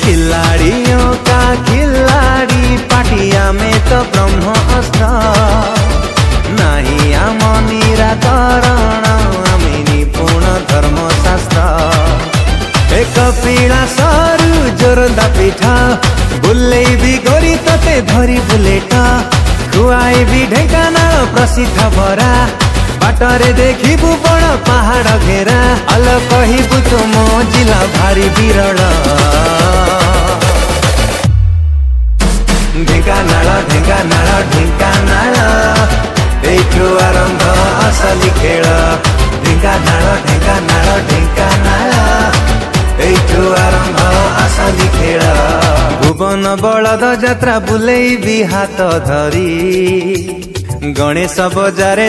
खिलाड़ियों का खिलाड़ी पाटिया में तो अस्त्र नहीं आम निराकरण आमे निपुण धर्मशास्त्र एक पिला सारू जोरदा पिठा भी गोरी तते धरी बुलेट भी ढेकाना प्रसिद्ध बरा बाटरे देखिबु बड पहाड घेरा अल कहिबु तुम जिला भारी बिरड ढेँ ढेङ्गानु आरम्भ आसली खेला ढेङ ढेङ ढेङ्कना खेला भुवन बलद जात्रा बुलै बि हात धरी गणेश रे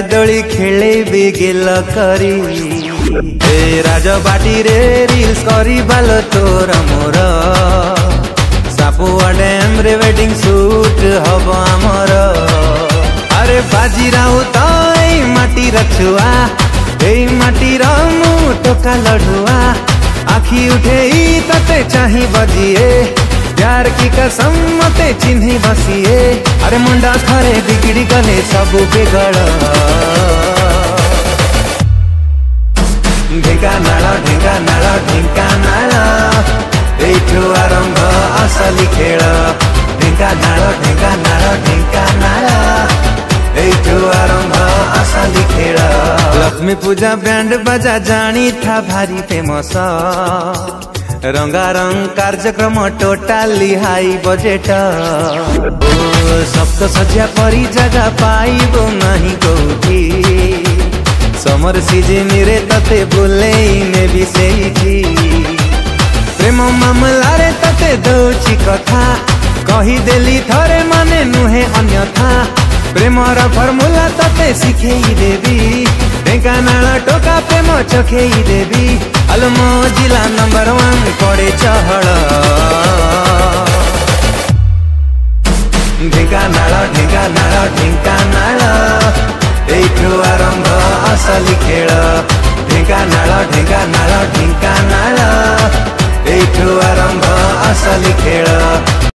रिल्स खेले बाल तोर मोर वेडिंग सूट अरे बाजी राउत माटी माटी लड़ुआ आखी उठे तते चाह बजिए प्यार की कसम मते चिन्ह बसिए अरे मुंडा थरे बिगड़ी गले सब बेगड़ ढेका नाला ढेका नाला ढेका नाला आरंभ लक्ष्मी पूजा ब्रांड बजा जानी था भारी फेमस रंगारंग कार्यक्रम टोटाली हाई बजेट सप्त सज्जा परी जगह पाइब नहीं कौटी समर सीजन ते बुले ने भी सही थी प्रेम मामलें ते तते दोची कथा कही देली थरे नुहे अन्यथा प्रेम रा फार्मूला तते चखेई देवी अलमो जिल्ला नम्बर वान पढे चहड ढिङ्का नाल ढिङ्का नाल ढिङ्का नाल एकरो आरम्भ असली खेल ढिङ्का नाल ढिङ्का नाल ढिङ्का नाल एकरो आरम्भ असली खेल